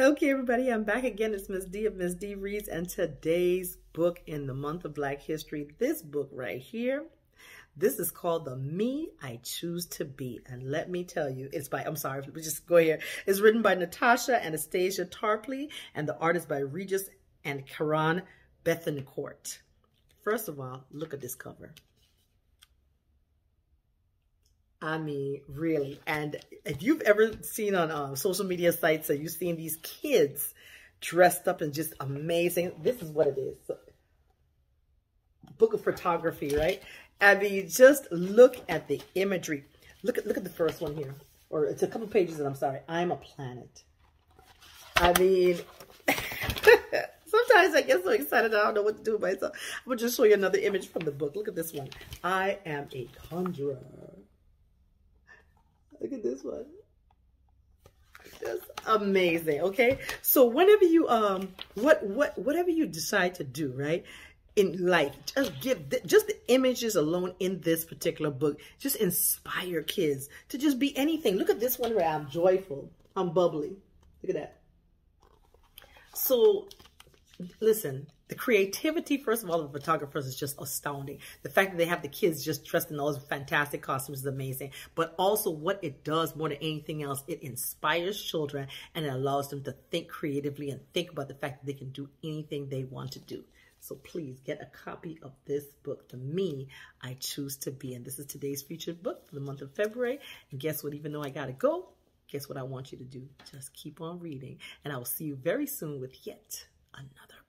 Okay, everybody, I'm back again. It's Miss Dee of Miss Dee Reads, and today's book in the month of Black History, this book right here, this is called The Me I Choose to Be. And let me tell you, it's by, I'm sorry, we just go here. It's written by Natasha Anastasia Tarpley, and the art is by Regis and Kahran Bethencourt. First of all, look at this cover. I mean, really. And if you've ever seen on um, social media sites that you've seen these kids dressed up and just amazing, this is what it is. Book of photography, right? I mean, just look at the imagery. Look at look at the first one here. Or it's a couple pages and I'm sorry. I'm a planet. I mean, sometimes I get so excited I don't know what to do with myself. I'm going to just show you another image from the book. Look at this one. I am a conjurer. Look at this one. Just amazing. Okay. So whenever you um what what whatever you decide to do, right? In life, just give just the images alone in this particular book just inspire kids to just be anything. Look at this one where I'm joyful, I'm bubbly. Look at that. So listen, the creativity, first of all, of the photographers is just astounding. The fact that they have the kids just dressed in those fantastic costumes is amazing. But also what it does more than anything else, it inspires children and it allows them to think creatively and think about the fact that they can do anything they want to do. So please get a copy of this book, The Me I Choose to Be. And this is today's featured book for the month of February. And guess what? Even though I got to go, guess what I want you to do? Just keep on reading. And I will see you very soon with yet another